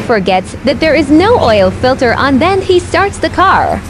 forgets that there is no oil filter on then he starts the car.